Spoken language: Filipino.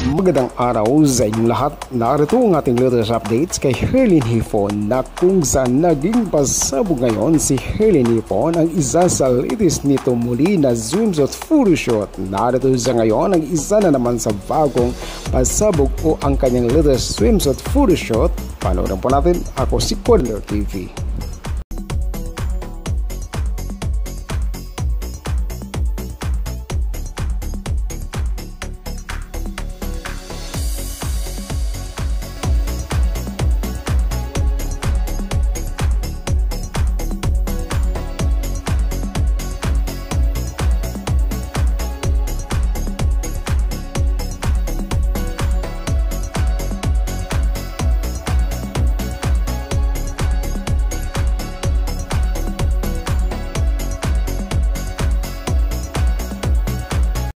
Magandang araw sa inyong lahat. Narito ang ating latest updates kay Herlin Hifon na kung saan naging pasabog ngayon si Herlin Hifon ang isa sa latest nito muli na swimsuit photoshoot. Narito sa ngayon ang isa na naman sa bagong pasabog o ang kanyang latest swimsuit photoshoot. Panoorin po natin ako si Corner TV.